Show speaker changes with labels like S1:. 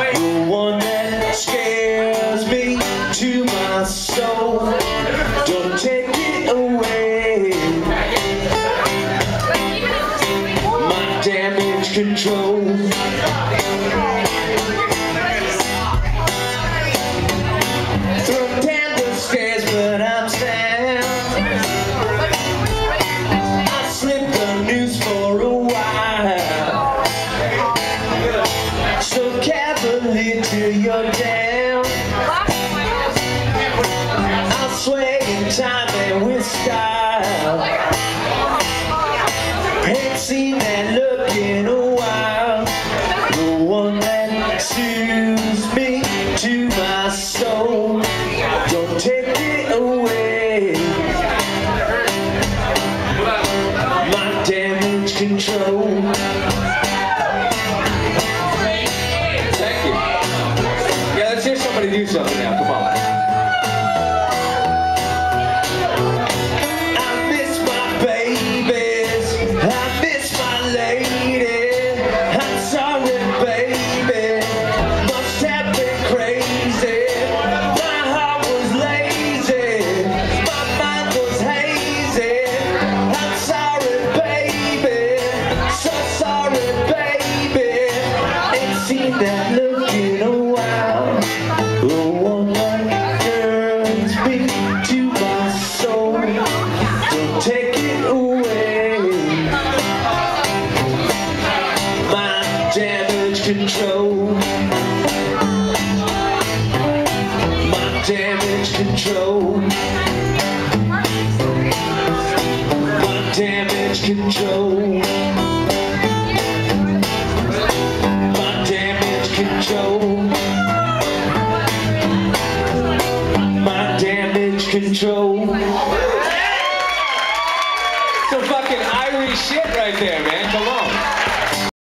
S1: The one that scares me to my soul. Don't take it away. My damage control. Throw down the but I'm sound. I slipped the news you're down. I'll in time and with style. Seen that look in a while. The one that me to my soul. Don't take it away. My damage control.
S2: Somebody do something now. Come on.
S1: I My damage control. My damage control. My damage control. My damage control.
S2: Some fucking Irish shit right there, man. Come on.